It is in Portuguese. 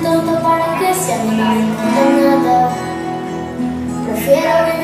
tanto para que se a mim não nada. Prefiro